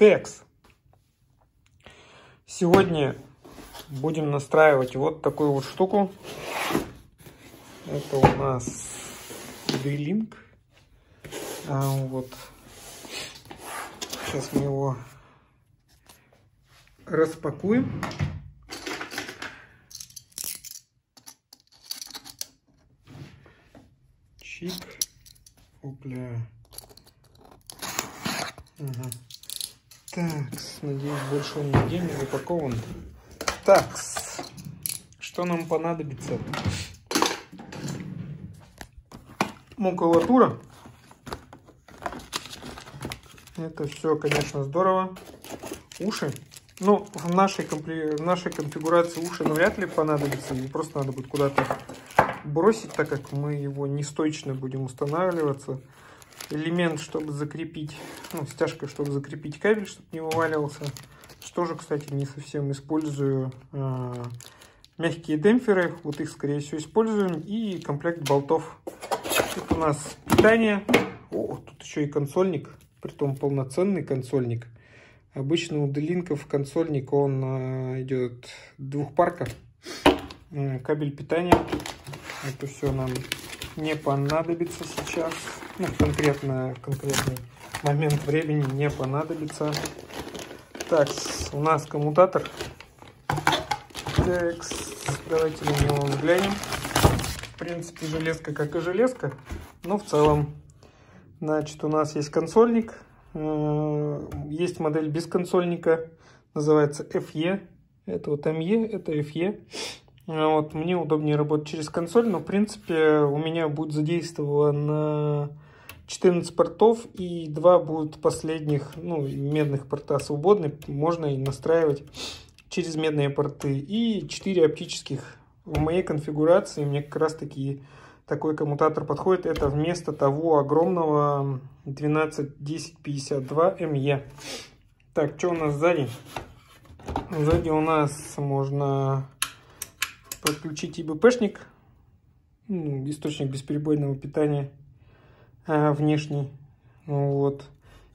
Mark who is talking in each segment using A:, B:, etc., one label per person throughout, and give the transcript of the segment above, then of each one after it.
A: Текс. Сегодня будем настраивать вот такую вот штуку. Это у нас D-Link. А, вот. Сейчас мы его распакуем. Чик. Опля. Ага. Так, надеюсь, больше он нигде не запакован. Так, что нам понадобится? Макулатура. Это все, конечно, здорово. Уши. Ну, в нашей, компли... в нашей конфигурации уши навряд ли понадобится. И просто надо будет куда-то бросить, так как мы его нестойчно будем устанавливаться элемент, чтобы закрепить, ну, стяжка, чтобы закрепить кабель, чтобы не вываливался. Что же, кстати, не совсем использую. Э, мягкие демпферы, вот их, скорее всего, используем. И комплект болтов. Тут у нас питание. О, тут еще и консольник, притом полноценный консольник. Обычно у делинков консольник, он э, идет двухпарка. Э, кабель питания. Это все нам не понадобится сейчас. Ну, конкретно, конкретный момент времени не понадобится. Так, у нас коммутатор. Так, давайте на него взглянем. В принципе, железка как и железка, но в целом. Значит, у нас есть консольник. Э, есть модель без консольника. Называется FE. Это вот ME, это FE. А вот, мне удобнее работать через консоль, но в принципе у меня будет задействовано 14 портов и два будут последних, ну, медных порта свободны. Можно и настраивать через медные порты. И 4 оптических. В моей конфигурации мне как раз таки такой коммутатор подходит. Это вместо того огромного 121052 ME. Так, что у нас сзади? Сзади у нас можно подключить ИБПшник, ну, источник бесперебойного питания внешний. Вот.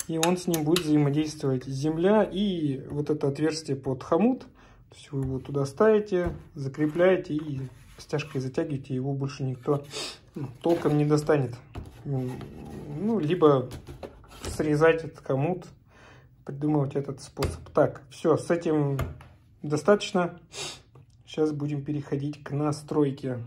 A: И он с ним будет взаимодействовать. Земля и вот это отверстие под хомут. То есть вы его туда ставите, закрепляете и стяжкой затягиваете, его больше никто ну, толком не достанет. Ну, либо срезать этот хомут, придумывать этот способ. Так, все, с этим достаточно. Сейчас будем переходить к настройке.